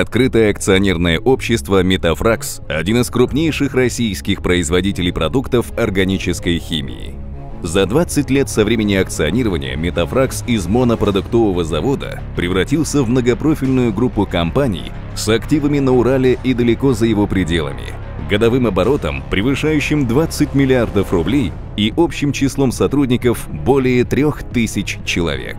Открытое акционерное общество «Метафракс» – один из крупнейших российских производителей продуктов органической химии. За 20 лет со времени акционирования «Метафракс» из монопродуктового завода превратился в многопрофильную группу компаний с активами на Урале и далеко за его пределами, годовым оборотом, превышающим 20 миллиардов рублей и общим числом сотрудников более 3000 человек.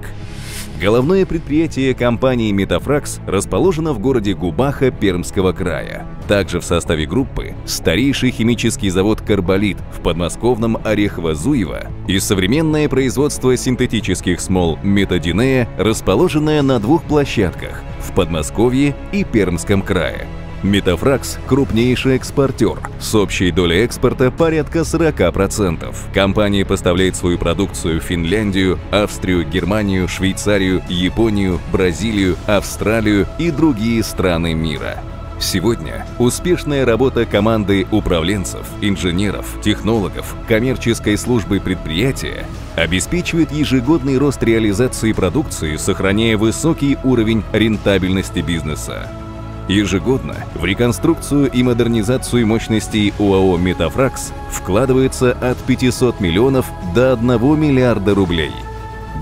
Головное предприятие компании «Метафракс» расположено в городе Губаха Пермского края. Также в составе группы старейший химический завод «Карболит» в подмосковном Орехово-Зуево и современное производство синтетических смол «Метадинея», расположенное на двух площадках – в Подмосковье и Пермском крае – Метафракс – крупнейший экспортер, с общей долей экспорта порядка 40%. Компания поставляет свою продукцию в Финляндию, Австрию, Германию, Швейцарию, Японию, Бразилию, Австралию и другие страны мира. Сегодня успешная работа команды управленцев, инженеров, технологов, коммерческой службы предприятия обеспечивает ежегодный рост реализации продукции, сохраняя высокий уровень рентабельности бизнеса. Ежегодно в реконструкцию и модернизацию мощностей УАО «Метафракс» вкладывается от 500 миллионов до 1 миллиарда рублей.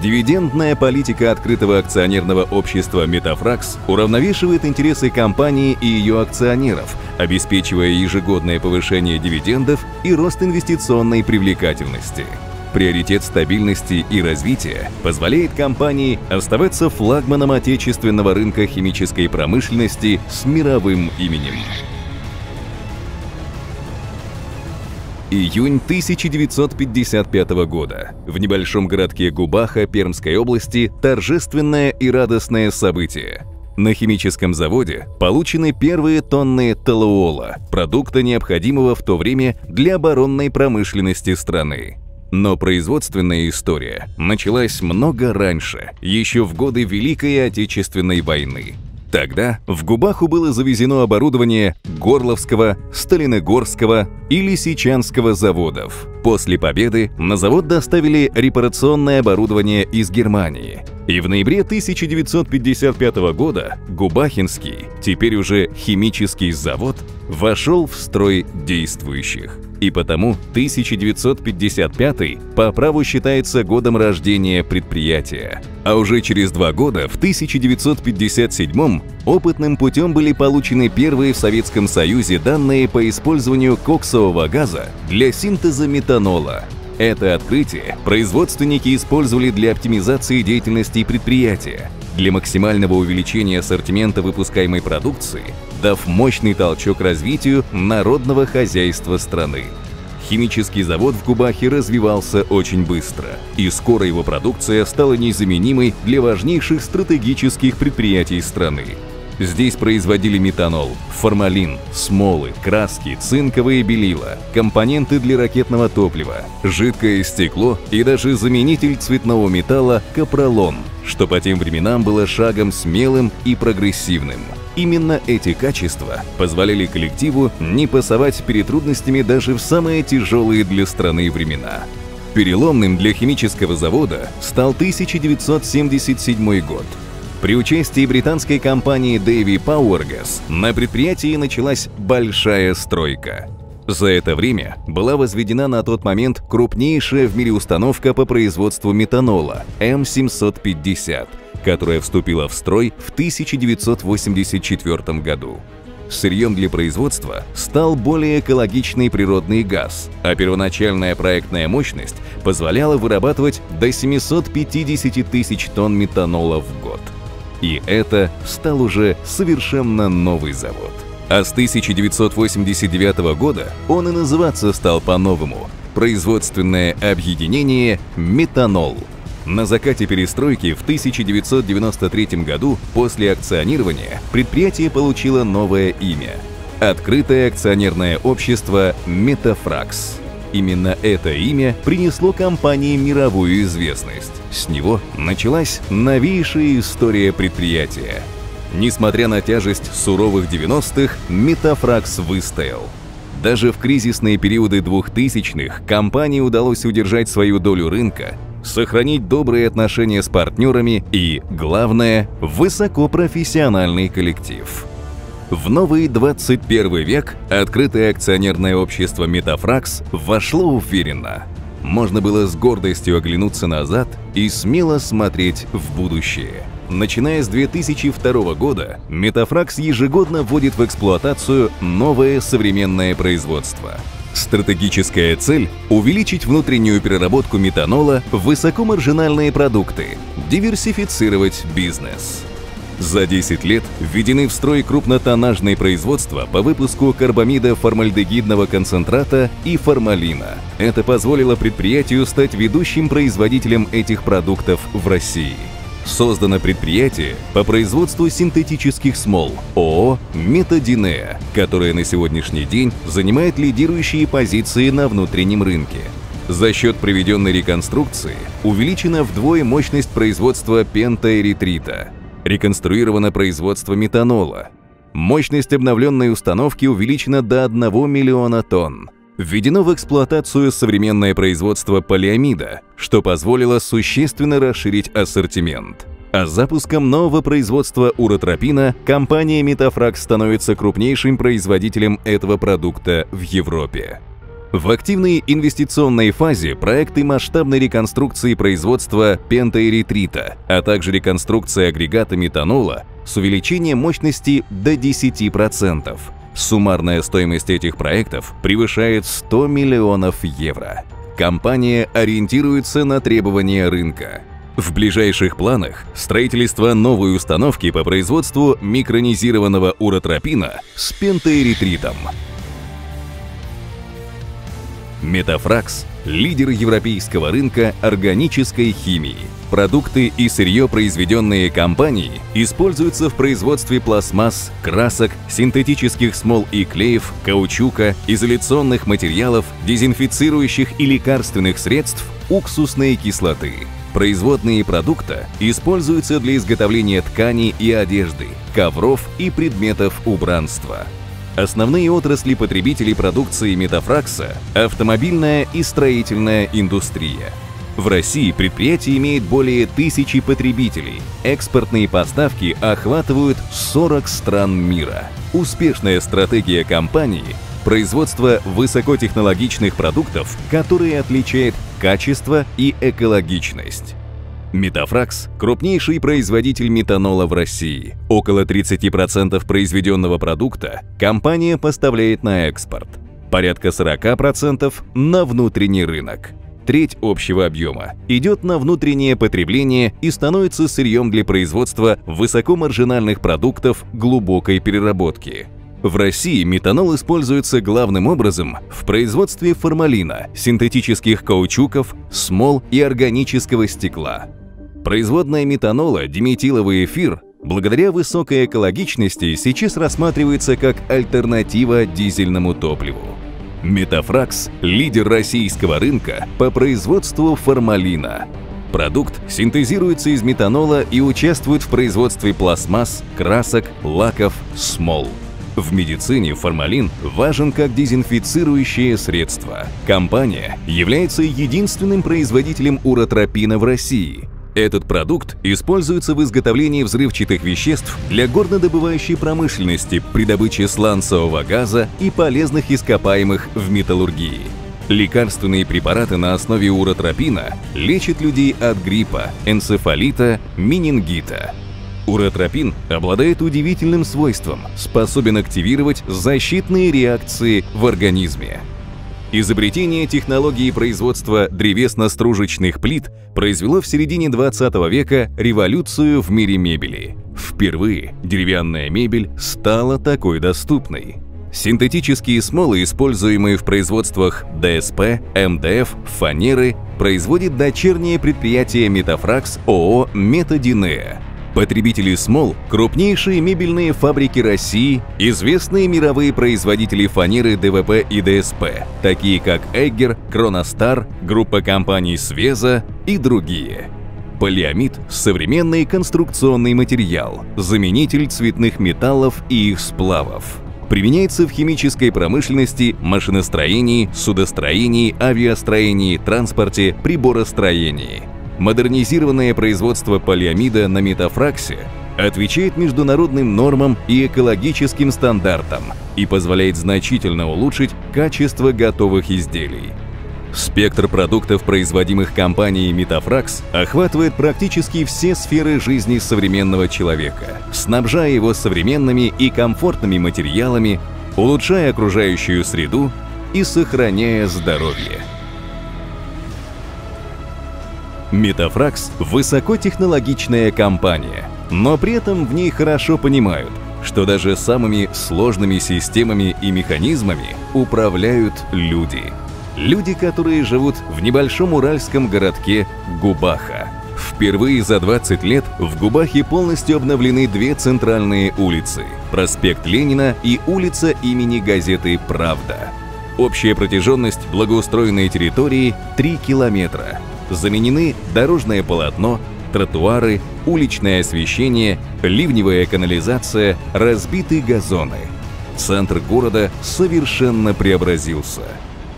Дивидендная политика открытого акционерного общества «Метафракс» уравновешивает интересы компании и ее акционеров, обеспечивая ежегодное повышение дивидендов и рост инвестиционной привлекательности. Приоритет стабильности и развития позволяет компании оставаться флагманом отечественного рынка химической промышленности с мировым именем. Июнь 1955 года. В небольшом городке Губаха Пермской области торжественное и радостное событие. На химическом заводе получены первые тонны толуола, продукта, необходимого в то время для оборонной промышленности страны. Но производственная история началась много раньше, еще в годы Великой Отечественной войны. Тогда в Губаху было завезено оборудование Горловского, Сталиногорского и Лисичанского заводов. После победы на завод доставили репарационное оборудование из Германии. И в ноябре 1955 года Губахинский, теперь уже химический завод, вошел в строй действующих и потому 1955 по праву считается годом рождения предприятия. А уже через два года, в 1957 опытным путем были получены первые в Советском Союзе данные по использованию коксового газа для синтеза метанола. Это открытие производственники использовали для оптимизации деятельности предприятия, для максимального увеличения ассортимента выпускаемой продукции дав мощный толчок развитию народного хозяйства страны. Химический завод в Губахе развивался очень быстро, и скоро его продукция стала незаменимой для важнейших стратегических предприятий страны. Здесь производили метанол, формалин, смолы, краски, цинковые белила, компоненты для ракетного топлива, жидкое стекло и даже заменитель цветного металла капролон, что по тем временам было шагом смелым и прогрессивным – Именно эти качества позволяли коллективу не пасовать перед трудностями даже в самые тяжелые для страны времена. Переломным для химического завода стал 1977 год. При участии британской компании Davy Powergas на предприятии началась большая стройка. За это время была возведена на тот момент крупнейшая в мире установка по производству метанола М750 – которая вступила в строй в 1984 году. Сырьем для производства стал более экологичный природный газ, а первоначальная проектная мощность позволяла вырабатывать до 750 тысяч тонн метанола в год. И это стал уже совершенно новый завод. А с 1989 года он и называться стал по-новому – производственное объединение «Метанол». На закате перестройки в 1993 году после акционирования предприятие получило новое имя – Открытое акционерное общество «Метафракс». Именно это имя принесло компании мировую известность. С него началась новейшая история предприятия. Несмотря на тяжесть суровых 90-х, Метафракс выстоял. Даже в кризисные периоды 2000-х компании удалось удержать свою долю рынка сохранить добрые отношения с партнерами и, главное, высокопрофессиональный коллектив. В новый 21 век открытое акционерное общество «Метафракс» вошло уверенно. Можно было с гордостью оглянуться назад и смело смотреть в будущее. Начиная с 2002 года, «Метафракс» ежегодно вводит в эксплуатацию новое современное производство. Стратегическая цель – увеличить внутреннюю переработку метанола в высокомаржинальные продукты, диверсифицировать бизнес. За 10 лет введены в строй крупнотоннажные производства по выпуску карбамида формальдегидного концентрата и формалина. Это позволило предприятию стать ведущим производителем этих продуктов в России. Создано предприятие по производству синтетических смол ООО «Метадинея», которое на сегодняшний день занимает лидирующие позиции на внутреннем рынке. За счет проведенной реконструкции увеличена вдвое мощность производства пентаэритрита – Реконструировано производство метанола. Мощность обновленной установки увеличена до 1 миллиона тонн. Введено в эксплуатацию современное производство полиамида, что позволило существенно расширить ассортимент. А запуском нового производства уротропина компания Метафракс становится крупнейшим производителем этого продукта в Европе. В активной инвестиционной фазе проекты масштабной реконструкции производства пентаэритрита, а также реконструкция агрегата метанола с увеличением мощности до 10%. Суммарная стоимость этих проектов превышает 100 миллионов евро. Компания ориентируется на требования рынка. В ближайших планах строительство новой установки по производству микронизированного уротропина с пентаэритритом – Метафракс – лидер европейского рынка органической химии. Продукты и сырье, произведенные компанией, используются в производстве пластмасс, красок, синтетических смол и клеев, каучука, изоляционных материалов, дезинфицирующих и лекарственных средств, уксусной кислоты. Производные продукта используются для изготовления тканей и одежды, ковров и предметов убранства. Основные отрасли потребителей продукции Метафракса – автомобильная и строительная индустрия. В России предприятие имеет более тысячи потребителей. Экспортные поставки охватывают 40 стран мира. Успешная стратегия компании – производство высокотехнологичных продуктов, которые отличает качество и экологичность. Метафракс – крупнейший производитель метанола в России. Около 30% произведенного продукта компания поставляет на экспорт. Порядка 40% – на внутренний рынок. Треть общего объема идет на внутреннее потребление и становится сырьем для производства высокомаржинальных продуктов глубокой переработки. В России метанол используется главным образом в производстве формалина, синтетических каучуков, смол и органического стекла. Производная метанола, диметиловый эфир, благодаря высокой экологичности сейчас рассматривается как альтернатива дизельному топливу. Метафракс – лидер российского рынка по производству формалина. Продукт синтезируется из метанола и участвует в производстве пластмасс, красок, лаков, смол. В медицине формалин важен как дезинфицирующее средство. Компания является единственным производителем уротропина в России – этот продукт используется в изготовлении взрывчатых веществ для горнодобывающей промышленности при добыче сланцевого газа и полезных ископаемых в металлургии. Лекарственные препараты на основе уротропина лечат людей от гриппа, энцефалита, менингита. Уротропин обладает удивительным свойством, способен активировать защитные реакции в организме. Изобретение технологии производства древесно-стружечных плит произвело в середине 20 века революцию в мире мебели. Впервые деревянная мебель стала такой доступной. Синтетические смолы, используемые в производствах ДСП, МДФ, фанеры, производит дочернее предприятие Метафракс ООО «Метадинея», Потребители смол – крупнейшие мебельные фабрики России, известные мировые производители фанеры ДВП и ДСП, такие как Эггер, Кроностар, группа компаний Свеза и другие. Полиамид – современный конструкционный материал, заменитель цветных металлов и их сплавов. Применяется в химической промышленности, машиностроении, судостроении, авиастроении, транспорте, приборостроении – Модернизированное производство полиамида на метафраксе отвечает международным нормам и экологическим стандартам и позволяет значительно улучшить качество готовых изделий. Спектр продуктов, производимых компанией Метафракс, охватывает практически все сферы жизни современного человека, снабжая его современными и комфортными материалами, улучшая окружающую среду и сохраняя здоровье. Метафракс – высокотехнологичная компания, но при этом в ней хорошо понимают, что даже самыми сложными системами и механизмами управляют люди. Люди, которые живут в небольшом уральском городке Губаха. Впервые за 20 лет в Губахе полностью обновлены две центральные улицы – проспект Ленина и улица имени газеты «Правда». Общая протяженность благоустроенной территории – 3 километра – Заменены дорожное полотно, тротуары, уличное освещение, ливневая канализация, разбиты газоны. Центр города совершенно преобразился.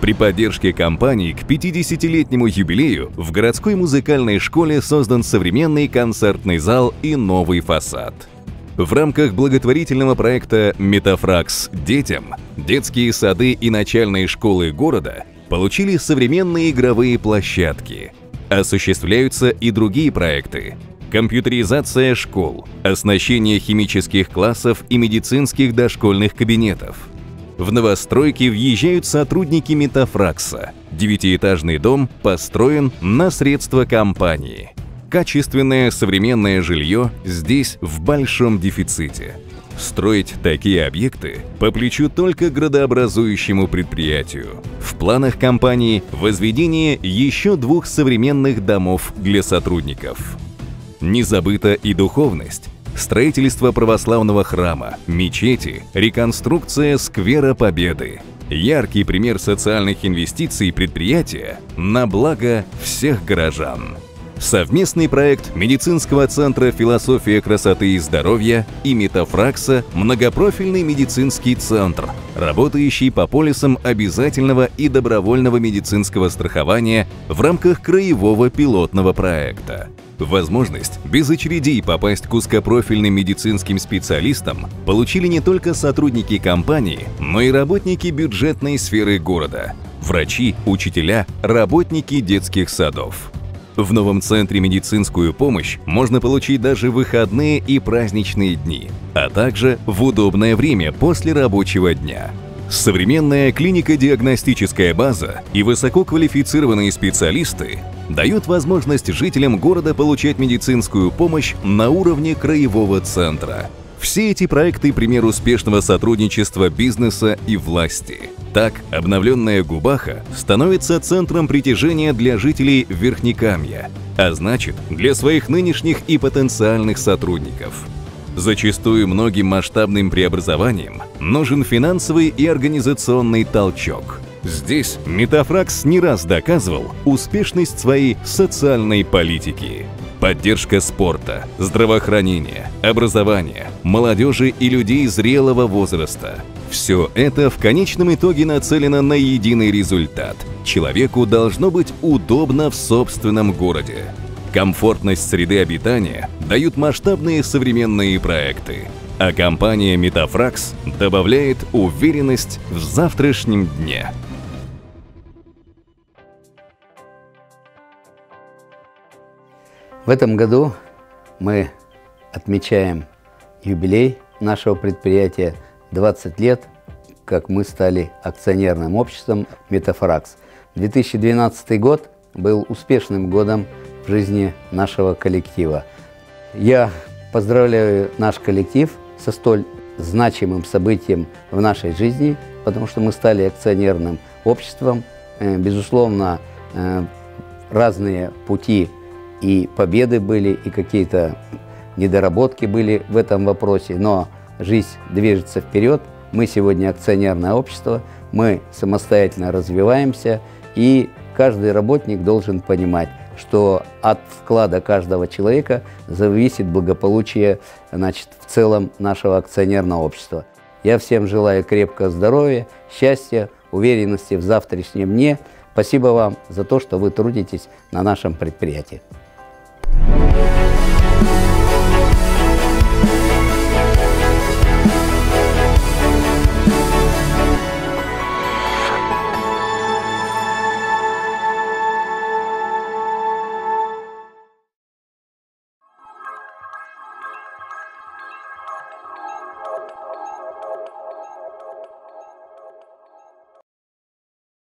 При поддержке компании к 50-летнему юбилею в городской музыкальной школе создан современный концертный зал и новый фасад. В рамках благотворительного проекта «Метафракс детям» детские сады и начальные школы города получили современные игровые площадки – Осуществляются и другие проекты. Компьютеризация школ, оснащение химических классов и медицинских дошкольных кабинетов. В новостройки въезжают сотрудники Метафракса. Девятиэтажный дом построен на средства компании. Качественное современное жилье здесь в большом дефиците. Строить такие объекты по плечу только градообразующему предприятию. В планах компании возведение еще двух современных домов для сотрудников. Не забыта и духовность. Строительство православного храма, мечети, реконструкция сквера Победы. Яркий пример социальных инвестиций предприятия на благо всех горожан. Совместный проект медицинского центра «Философия красоты и здоровья» и Метафракса «Многопрофильный медицинский центр», работающий по полисам обязательного и добровольного медицинского страхования в рамках краевого пилотного проекта. Возможность без очередей попасть к узкопрофильным медицинским специалистам получили не только сотрудники компании, но и работники бюджетной сферы города – врачи, учителя, работники детских садов. В новом центре медицинскую помощь можно получить даже выходные и праздничные дни, а также в удобное время после рабочего дня. Современная клинико-диагностическая база и высококвалифицированные специалисты дают возможность жителям города получать медицинскую помощь на уровне краевого центра. Все эти проекты – пример успешного сотрудничества бизнеса и власти – так, обновленная Губаха становится центром притяжения для жителей Верхнекамья, а значит, для своих нынешних и потенциальных сотрудников. Зачастую многим масштабным преобразованиям нужен финансовый и организационный толчок. Здесь Метафракс не раз доказывал успешность своей социальной политики. Поддержка спорта, здравоохранения, образования, молодежи и людей зрелого возраста – все это в конечном итоге нацелено на единый результат. Человеку должно быть удобно в собственном городе. Комфортность среды обитания дают масштабные современные проекты, а компания Метафракс добавляет уверенность в завтрашнем дне. В этом году мы отмечаем юбилей нашего предприятия – 20 лет, как мы стали акционерным обществом «Метафоракс». 2012 год был успешным годом в жизни нашего коллектива. Я поздравляю наш коллектив со столь значимым событием в нашей жизни, потому что мы стали акционерным обществом. Э, безусловно, э, разные пути и победы были, и какие-то недоработки были в этом вопросе, но жизнь движется вперед, мы сегодня акционерное общество, мы самостоятельно развиваемся, и каждый работник должен понимать, что от вклада каждого человека зависит благополучие значит, в целом нашего акционерного общества. Я всем желаю крепкого здоровья, счастья, уверенности в завтрашнем дне. Спасибо вам за то, что вы трудитесь на нашем предприятии.